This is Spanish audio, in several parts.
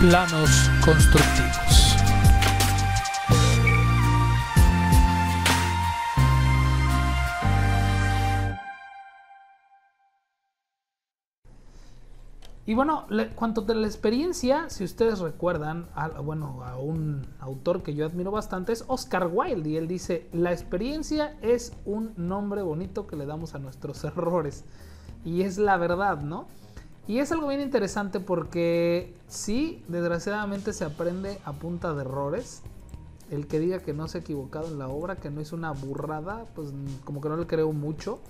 planos constructivos. Y bueno, cuanto a la experiencia, si ustedes recuerdan, a, bueno, a un autor que yo admiro bastante es Oscar Wilde y él dice, la experiencia es un nombre bonito que le damos a nuestros errores. Y es la verdad, ¿no? Y es algo bien interesante porque sí, desgraciadamente se aprende a punta de errores. El que diga que no se ha equivocado en la obra, que no es una burrada, pues como que no le creo mucho.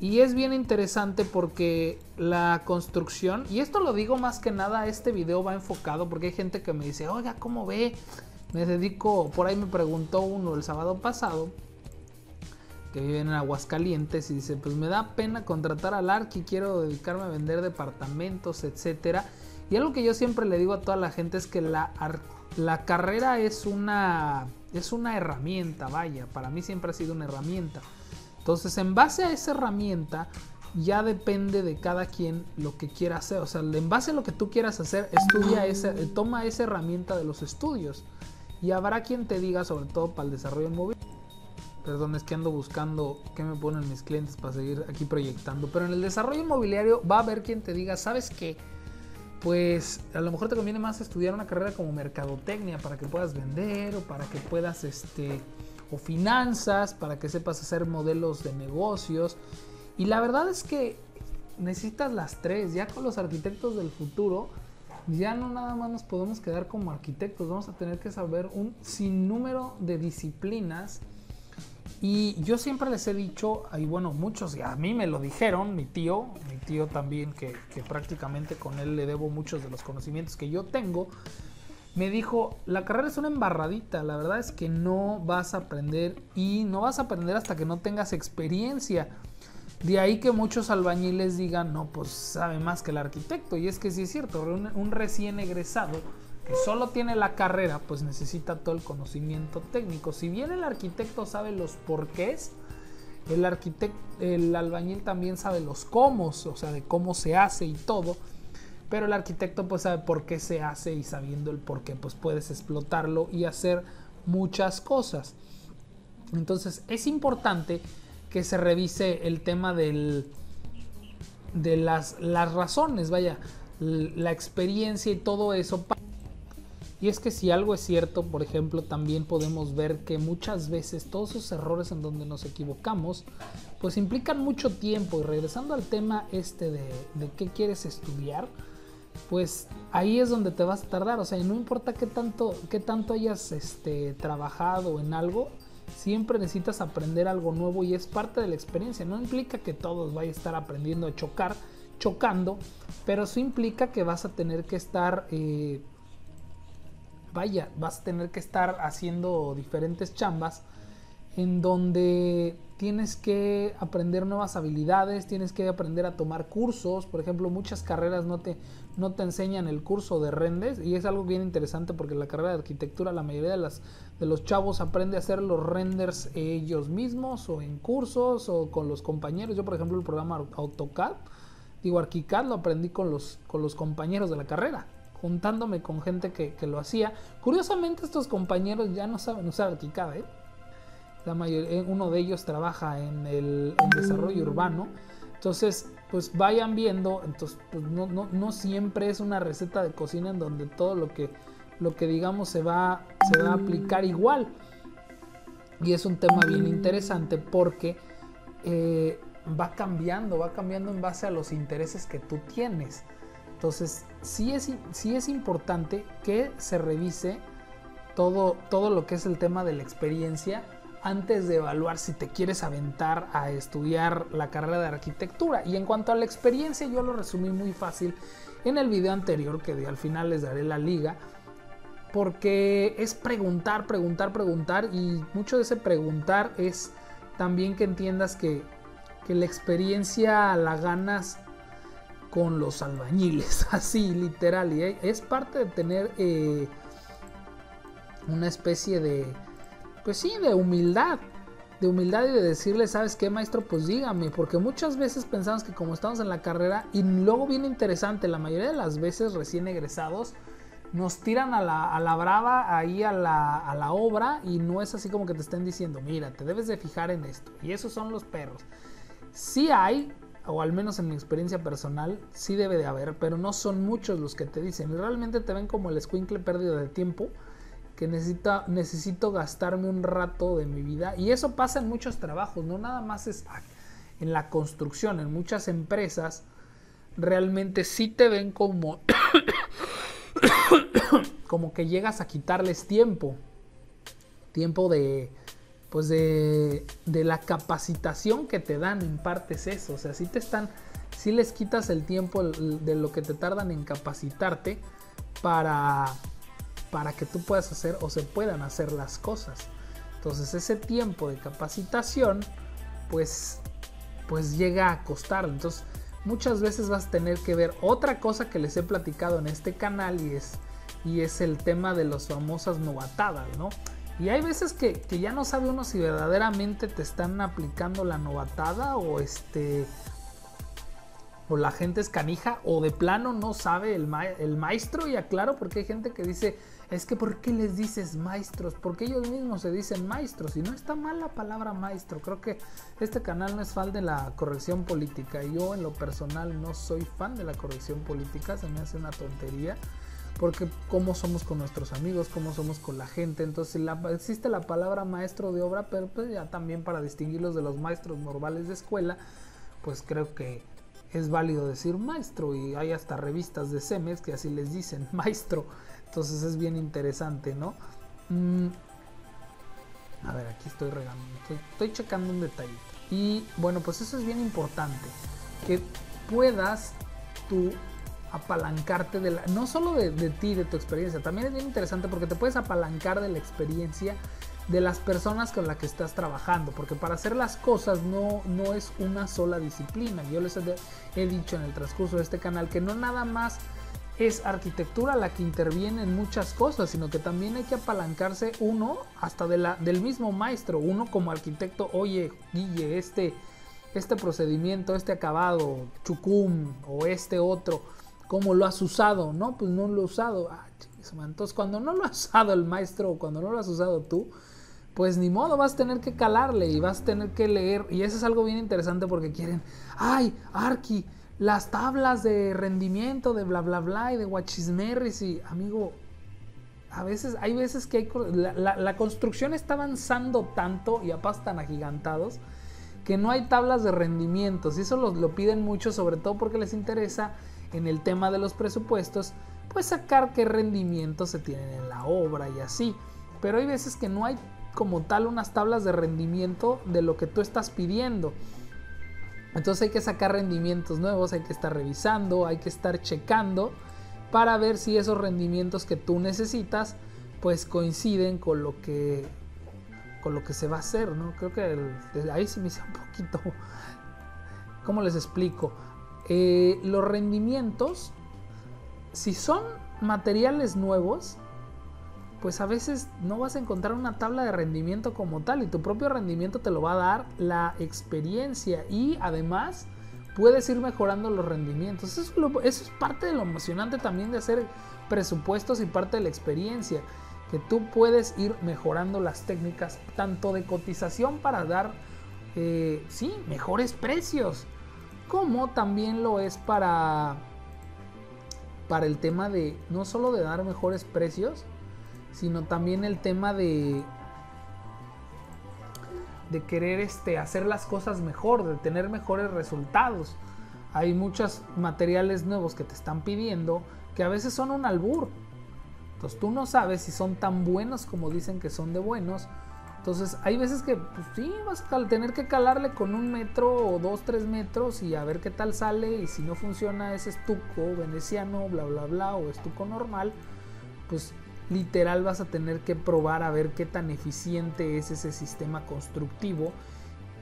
Y es bien interesante porque la construcción, y esto lo digo más que nada, este video va enfocado porque hay gente que me dice, oiga, ¿cómo ve? Me dedico, por ahí me preguntó uno el sábado pasado, que vive en Aguascalientes, y dice, pues me da pena contratar al Arqui, quiero dedicarme a vender departamentos, etcétera. Y algo que yo siempre le digo a toda la gente es que la, la carrera es una, es una herramienta, vaya, para mí siempre ha sido una herramienta entonces, en base a esa herramienta, ya depende de cada quien lo que quiera hacer. O sea, en base a lo que tú quieras hacer, estudia esa, toma esa herramienta de los estudios. Y habrá quien te diga, sobre todo para el desarrollo móvil. Perdón, es que ando buscando qué me ponen mis clientes para seguir aquí proyectando. Pero en el desarrollo inmobiliario va a haber quien te diga, ¿sabes qué? Pues a lo mejor te conviene más estudiar una carrera como mercadotecnia para que puedas vender o para que puedas este, o finanzas, para que sepas hacer modelos de negocios. Y la verdad es que necesitas las tres. Ya con los arquitectos del futuro, ya no nada más nos podemos quedar como arquitectos, vamos a tener que saber un sinnúmero de disciplinas. Y yo siempre les he dicho, y bueno, muchos, y a mí me lo dijeron, mi tío, mi tío también, que, prácticamente con él le debo muchos de los conocimientos que yo tengo, me dijo, la carrera es una embarradita, la verdad es que no vas a aprender y no vas a aprender hasta que no tengas experiencia. De ahí que muchos albañiles digan, no, pues sabe más que el arquitecto. Y es que sí es cierto, un, recién egresado solo tiene la carrera, pues necesita todo el conocimiento técnico. Si bien el arquitecto sabe los porqués, el arquitecto, el albañil también sabe los cómo, o sea, de cómo se hace y todo. Pero el arquitecto pues sabe por qué se hace y sabiendo el por qué pues puedes explotarlo y hacer muchas cosas. Entonces es importante que se revise el tema del, de las, las razones, vaya, la experiencia y todo eso. Y es que si algo es cierto, por ejemplo, también podemos ver que muchas veces todos esos errores en donde nos equivocamos, pues implican mucho tiempo. Y regresando al tema este de, qué quieres estudiar, pues ahí es donde te vas a tardar. O sea, no importa qué tanto, qué tanto hayas este, trabajado en algo, siempre necesitas aprender algo nuevo y es parte de la experiencia. No implica que todos vayan a estar aprendiendo a chocar, chocando, pero sí implica que vas a tener que estar, eh, vaya, vas a tener que estar haciendo diferentes chambas en donde tienes que aprender nuevas habilidades, tienes que aprender a tomar cursos, por ejemplo, muchas carreras no te, no te enseñan el curso de renders y es algo bien interesante porque en la carrera de arquitectura la mayoría de, las, de los chavos aprende a hacer los renders ellos mismos o en cursos o con los compañeros. Yo, por ejemplo, el programa AutoCAD, digo ArchiCAD lo aprendí con los, con los compañeros de la carrera juntándome con gente que, lo hacía. Curiosamente estos compañeros ya no saben usar ArchiCAD, ¿eh? La eh, uno de ellos trabaja en el desarrollo urbano. Entonces, pues vayan viendo, entonces pues no, no, siempre es una receta de cocina en donde todo lo que, lo que digamos se va, se va a aplicar igual. Y es un tema bien interesante porque eh, va cambiando, va cambiando en base a los intereses que tú tienes. Entonces, sí es, sí es importante que se revise todo, todo lo que es el tema de la experiencia antes de evaluar si te quieres aventar a estudiar la carrera de arquitectura. Y en cuanto a la experiencia, yo lo resumí muy fácil en el video anterior, que al final les daré la liga, porque es preguntar, preguntar, preguntar, y mucho de ese preguntar es también que entiendas que, la experiencia la ganas con los albañiles, así literal, y es parte de tener eh, una especie de pues sí, de humildad, de humildad y de decirle, ¿sabes qué, maestro? Pues dígame, porque muchas veces pensamos que como estamos en la carrera, y luego bien interesante, la mayoría de las veces recién egresados, nos tiran a la, a la brava ahí a la, a la, obra y no es así como que te estén diciendo, mira, te debes de fijar en esto. Y esos son los perros. Sí hay, o al menos en mi experiencia personal, sí debe de haber, pero no son muchos los que te dicen. Realmente te ven como el escuincle pérdida de tiempo que necesita, necesito gastarme un rato de mi vida. Y eso pasa en muchos trabajos, no nada más es en la construcción, en muchas empresas realmente sí te ven como como que llegas a quitarles tiempo. Tiempo de pues de, de, la capacitación que te dan en parte es eso. O sea, si te están, si les quitas el tiempo de lo que te tardan en capacitarte para, para que tú puedas hacer o se puedan hacer las cosas. Entonces ese tiempo de capacitación, pues, pues llega a costar. Entonces muchas veces vas a tener que ver otra cosa que les he platicado en este canal y es, y es el tema de las famosas novatadas, ¿no? Y hay veces que, ya no sabe uno si verdaderamente te están aplicando la novatada o este o la gente es canija o de plano no sabe el, el maestro y aclaro porque hay gente que dice es que ¿por qué les dices maestros? Porque ellos mismos se dicen maestros y no está mal la palabra maestro. Creo que este canal no es fan de la corrección política. Yo en lo personal no soy fan de la corrección política, se me hace una tontería. Porque cómo somos con nuestros amigos, cómo somos con la gente. Entonces existe la palabra maestro de obra, pero pues ya también para distinguirlos de los maestros normales de escuela, pues creo que es válido decir maestro y hay hasta revistas de semes que así les dicen maestro. Entonces es bien interesante, ¿no? Mm, a ver, aquí estoy regando, estoy, checando un detallito. Y bueno, pues eso es bien importante, que puedas tú apalancarte de la, no solo de, ti, de tu experiencia, también es bien interesante porque te puedes apalancar de la experiencia de las personas con las que estás trabajando, porque para hacer las cosas no, no es una sola disciplina. Yo les he, he dicho en el transcurso de este canal que no nada más es arquitectura la que interviene en muchas cosas, sino que también hay que apalancarse uno hasta de la, del mismo maestro, uno como arquitecto, oye, Guille, este, este procedimiento, este acabado, chucum o este otro, ¿cómo lo has usado? No, pues no lo he usado. Ah, entonces, cuando no lo has usado el maestro o cuando no lo has usado tú, pues ni modo, vas a tener que calarle y vas a tener que leer. Y eso es algo bien interesante porque quieren, ay, Arqui, las tablas de rendimiento de bla bla bla y de Wachismerris y amigo, a veces, hay veces que hay, la, construcción está avanzando tanto y a pasos tan agigantados que no hay tablas de rendimientos y eso lo, lo piden mucho sobre todo porque les interesa en el tema de los presupuestos pues sacar qué rendimientos se tienen en la obra y así pero hay veces que no hay como tal unas tablas de rendimiento de lo que tú estás pidiendo entonces hay que sacar rendimientos nuevos, hay que estar revisando, hay que estar checando para ver si esos rendimientos que tú necesitas pues coinciden con lo que con lo que se va a hacer, ¿no? Creo que ahí sí me hice un poquito ¿cómo les explico? Eh, los rendimientos si son materiales nuevos pues a veces no vas a encontrar una tabla de rendimiento como tal y tu propio rendimiento te lo va a dar la experiencia y además puedes ir mejorando los rendimientos. Eso es, parte de lo emocionante también de hacer presupuestos y parte de la experiencia, que tú puedes ir mejorando las técnicas tanto de cotización para dar, eh, sí, mejores precios, como también lo es para, para el tema de no solo de dar mejores precios, sino también el tema de de querer este, hacer las cosas mejor, de tener mejores resultados. Hay muchos materiales nuevos que te están pidiendo que a veces son un albur. Entonces tú no sabes si son tan buenos como dicen que son de buenos. Entonces hay veces que pues, sí, vas a tener que calarle con un metro o dos, tres metros y a ver qué tal sale. Y si no funciona ese estuco veneciano, bla, bla, bla, o estuco normal, pues literal vas a tener que probar a ver qué tan eficiente es ese sistema constructivo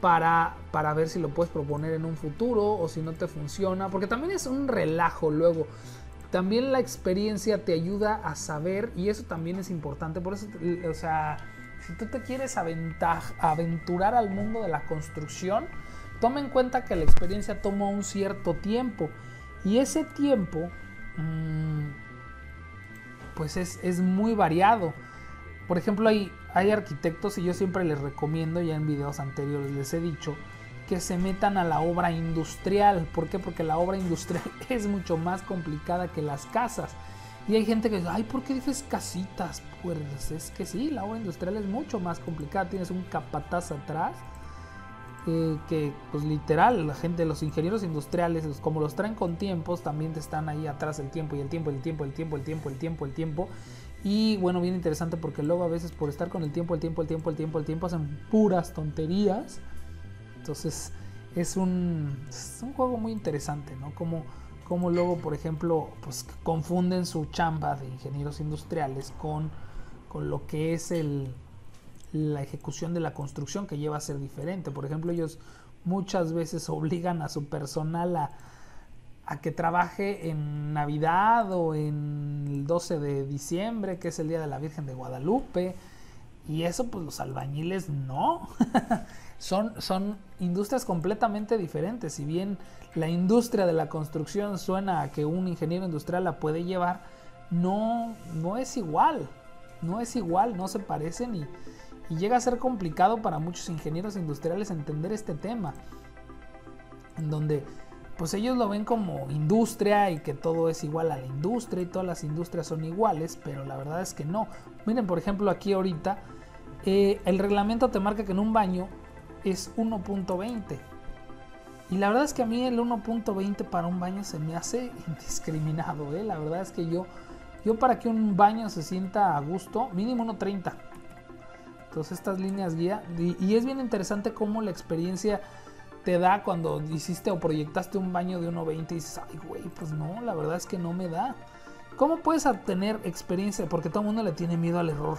para, para ver si lo puedes proponer en un futuro o si no te funciona, porque también es un relajo luego. También la experiencia te ayuda a saber y eso también es importante. Por eso, o sea, si tú te quieres aventurar al mundo de la construcción, toma en cuenta que la experiencia toma un cierto tiempo y ese tiempo... Mmm, pues es, es muy variado. Por ejemplo, hay, hay arquitectos y yo siempre les recomiendo, ya en videos anteriores les he dicho, que se metan a la obra industrial. ¿Por qué? Porque la obra industrial es mucho más complicada que las casas. Y hay gente que dice, ay, ¿por qué dices casitas? Pues es que sí, la obra industrial es mucho más complicada. Tienes un capataz atrás eh, que, pues literal, la gente, los ingenieros industriales, como los traen con tiempos, también te están ahí atrás el tiempo y el tiempo, el tiempo, el tiempo, el tiempo, el tiempo, el tiempo. Y bueno, bien interesante porque luego a veces por estar con el tiempo, el tiempo, el tiempo, el tiempo, el tiempo, hacen puras tonterías. Entonces es un, es un juego muy interesante, ¿no? Como, como luego, por ejemplo, pues confunden su chamba de ingenieros industriales con, con lo que es el, la ejecución de la construcción que lleva a ser diferente. Por ejemplo, ellos muchas veces obligan a su personal a, a que trabaje en Navidad o en el 12 de diciembre, que es el Día de la Virgen de Guadalupe. Y eso pues los albañiles no. son, son industrias completamente diferentes. Si bien la industria de la construcción suena a que un ingeniero industrial la puede llevar, no, no es igual. No es igual, no se parecen y, llega a ser complicado para muchos ingenieros industriales entender este tema. En donde pues ellos lo ven como industria y que todo es igual a la industria y todas las industrias son iguales, pero la verdad es que no. Miren, por ejemplo, aquí ahorita eh, el reglamento te marca que en un baño es 1.20. Y la verdad es que a mí el 1.20 para un baño se me hace indiscriminado. ¿eh? La verdad es que yo, yo para que un baño se sienta a gusto, mínimo 1.30. Entonces estas líneas guía. Y, y es bien interesante cómo la experiencia te da cuando hiciste o proyectaste un baño de 1.20 y dices, ay, güey, pues no, la verdad es que no me da. ¿Cómo puedes obtener experiencia? Porque todo el mundo le tiene miedo al error.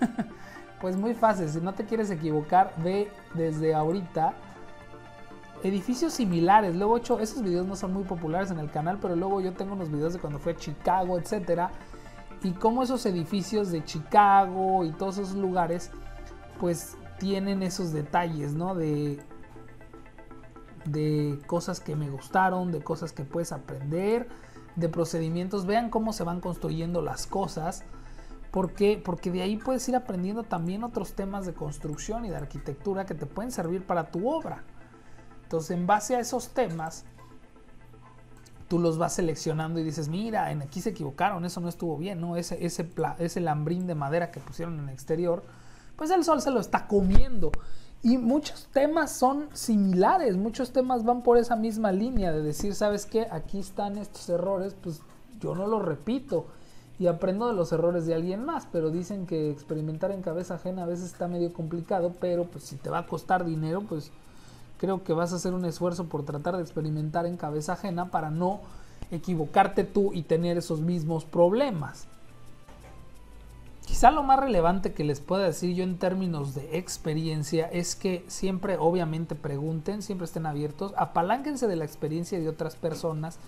pues muy fácil, si no te quieres equivocar, ve desde ahorita edificios similares. Luego he hecho, esos videos no son muy populares en el canal, pero luego yo tengo unos videos de cuando fue a Chicago, etcétera. Y cómo esos edificios de Chicago y todos esos lugares, pues tienen esos detalles, ¿no? De de cosas que me gustaron, de cosas que puedes aprender, de procedimientos. Vean cómo se van construyendo las cosas. Porque, porque de ahí puedes ir aprendiendo también otros temas de construcción y de arquitectura que te pueden servir para tu obra. Entonces, en base a esos temas, tú los vas seleccionando y dices, mira, en aquí se equivocaron, eso no estuvo bien, ¿no? Ese, ese, ese lambrín de madera que pusieron en el exterior, pues el sol se lo está comiendo. Y muchos temas son similares, muchos temas van por esa misma línea de decir, ¿sabes qué? Aquí están estos errores, pues yo no los repito y aprendo de los errores de alguien más, pero dicen que experimentar en cabeza ajena a veces está medio complicado, pero pues si te va a costar dinero, pues creo que vas a hacer un esfuerzo por tratar de experimentar en cabeza ajena para no equivocarte tú y tener esos mismos problemas. Quizá lo más relevante que les pueda decir yo en términos de experiencia es que siempre obviamente pregunten, siempre estén abiertos, apalánquense de la experiencia de otras personas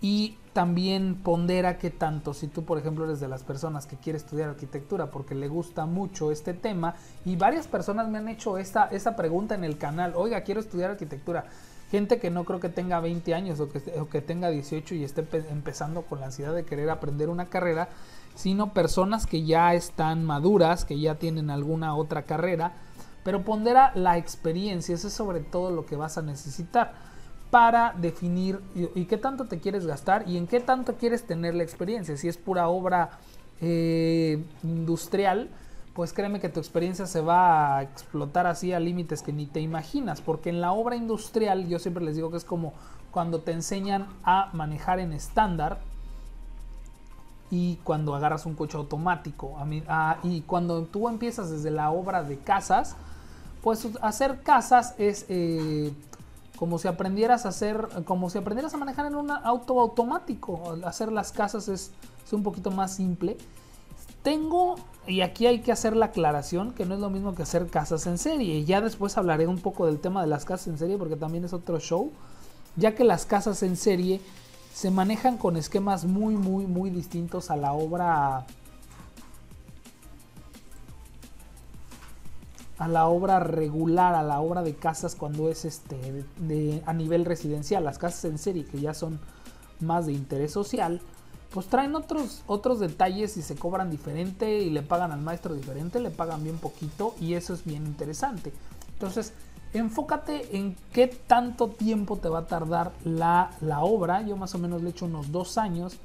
y también pondera que tanto si tú por ejemplo eres de las personas que quiere estudiar arquitectura porque le gusta mucho este tema y varias personas me han hecho esta, esta pregunta en el canal, oiga quiero estudiar arquitectura, gente que no creo que tenga 20 años o que, o que tenga 18 y esté empezando con la ansiedad de querer aprender una carrera, sino personas que ya están maduras, que ya tienen alguna otra carrera, pero pondera la experiencia, eso es sobre todo lo que vas a necesitar para definir y, qué tanto te quieres gastar y en qué tanto quieres tener la experiencia. Si es pura obra eh, industrial, pues créeme que tu experiencia se va a explotar así a límites que ni te imaginas, porque en la obra industrial yo siempre les digo que es como cuando te enseñan a manejar en estándar, y cuando agarras un coche automático. Y cuando tú empiezas desde la obra de casas, pues hacer casas es eh, como si aprendieras a hacer, como si aprendieras a manejar en un auto automático. Hacer las casas es, es un poquito más simple. Tengo, y aquí hay que hacer la aclaración, que no es lo mismo que hacer casas en serie. Y ya después hablaré un poco del tema de las casas en serie, porque también es otro show. Ya que las casas en serie se manejan con esquemas muy, muy, muy distintos a la obra. A la obra regular, a la obra de casas cuando es este de, a nivel residencial, las casas en serie que ya son más de interés social, pues traen otros, otros detalles y se cobran diferente y le pagan al maestro diferente, le pagan bien poquito y eso es bien interesante. Entonces, enfócate en qué tanto tiempo te va a tardar la, la obra. Yo más o menos le he hecho unos dos años,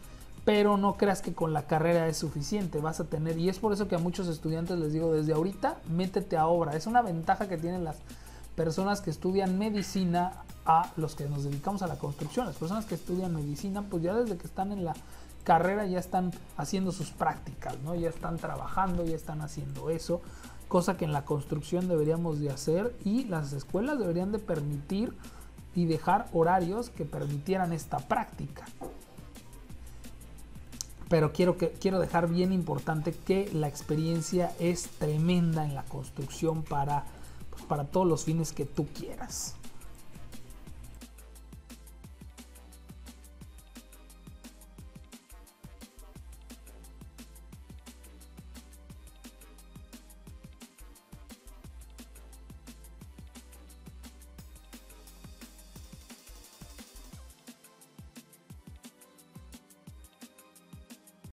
pero no creas que con la carrera es suficiente. Vas a tener, y es por eso que a muchos estudiantes les digo desde ahorita, métete a obra. Es una ventaja que tienen las personas que estudian medicina a los que nos dedicamos a la construcción. Las personas que estudian medicina, pues ya desde que están en la carrera ya están haciendo sus prácticas, ¿no? Ya están trabajando, ya están haciendo eso, cosa que en la construcción deberíamos de hacer y las escuelas deberían de permitir y dejar horarios que permitieran esta práctica. Pero quiero, que, quiero dejar bien importante que la experiencia es tremenda en la construcción para, pues, para todos los fines que tú quieras.